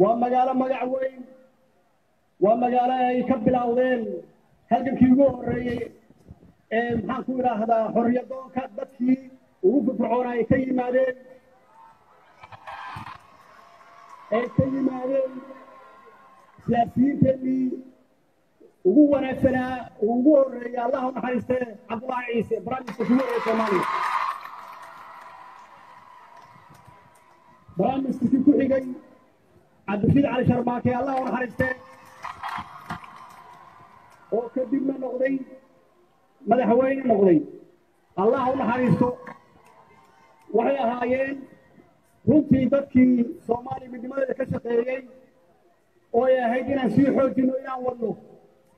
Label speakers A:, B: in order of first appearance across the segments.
A: waa magaalo magac weyn. Waa magaalo ay ka bilowdeen halgankii ugu horreeyey. Ee maxaan ku idhaahdaa xorriyadoonka dadkii ugu firfircoona ay ka yimaadeen. Ay ka yimaadeen siyaasiyiinteennii ugu wanaagsanaa ugu horreeyay allaha u naxariistee cabdullaahi ciise barnaamijka ugu horreeya soomaaliya. Barnaamijkii ku xigay cabdirashiid cali sharmaake allaha u naxariistee oo kadibna noqday madaxweyne noqday. Allaha u naxariisto waxay ahaayeen runtii dadkii soomaaliya midnimadeeda ka shaqeeyey oo ay ahayd inaan sii xoojinno inaan wadno.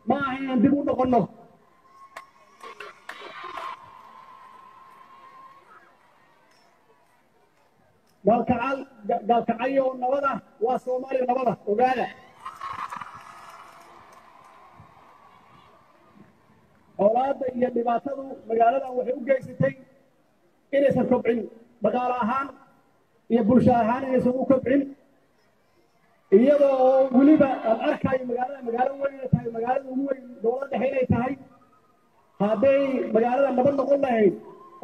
A: Ma aha inaan dib u noqonno gaalkacal gaalkacyo nabada waa soomaaliya nabada ogaada. Colaadda iyo dhibaatadu magaaladan waxay u geysatay inaysan kobcin dhaqaale ahaan iyo bulsho ahaan inaysan u kobcin. Iyadoo oo weliba aan arkayo magaalada magaalo weyn inay tahay magaalada ugu weyn dowlad dhexe inay tahay hadday magaalada nabad noqon lahayd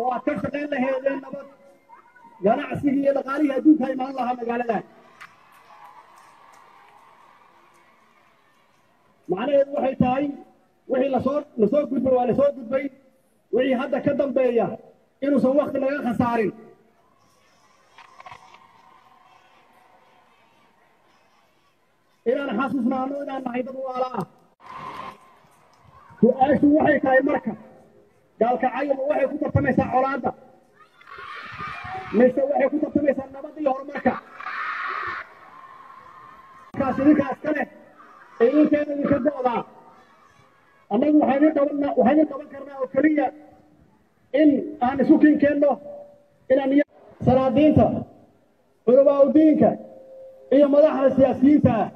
A: oo aad ka shaqayn lahaydeen nabad ganacsigii iyo dhaqaalihii adduunka imaan lahaa magaaladan macnaheedu waxay tahay wixii la soo la soo gudbay waa la soo gudbay. Wixii hadda ka dambeeya inuusan wakti laga khasaarin. Inaan xasuusnaano inaan nahay dad waala ah. Su'aashu waxay tahay marka gaalkacayadu waxay ku tartamaysaa colaadda mise waxay ku tartamaysaa nabad iyo horumarka markaas idinkaas ka leh ee idinkeena idinka go'daa annagu waxayna qaban waxayna qaban karnaa oo keliya in aan isu kinkeenno inaan salaadiinta culamaa udiinka iyo madaxda siyaasiyiinta ah